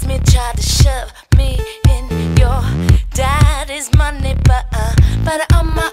Miss me, try to shove me in. Your daddy's money, but uh, but on my